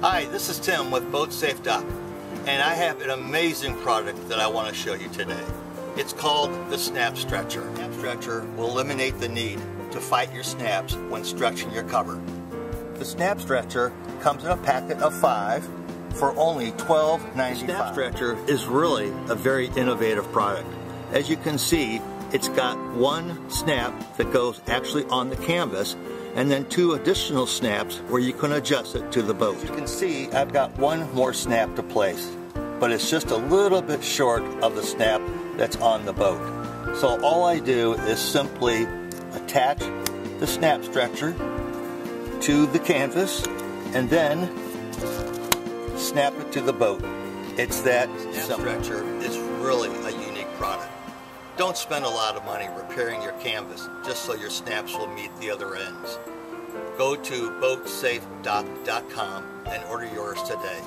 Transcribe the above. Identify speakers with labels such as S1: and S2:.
S1: Hi, this is Tim with Boat Safe Dock, and I have an amazing product that I want to show you today. It's called the Snap Stretcher. The Snap Stretcher will eliminate the need to fight your snaps when stretching your cover. The Snap Stretcher comes in a packet of five for only $12.95. Snap Stretcher is really a very innovative product. As you can see, it's got one snap that goes actually on the canvas and then two additional snaps where you can adjust it to the boat. As you can see, I've got one more snap to place, but it's just a little bit short of the snap that's on the boat. So all I do is simply attach the snap stretcher to the canvas and then snap it to the boat. It's that snap stretcher is really a unique product. Don't spend a lot of money repairing your canvas just so your snaps will meet the other ends. Go to boatsafedock.com and order yours today.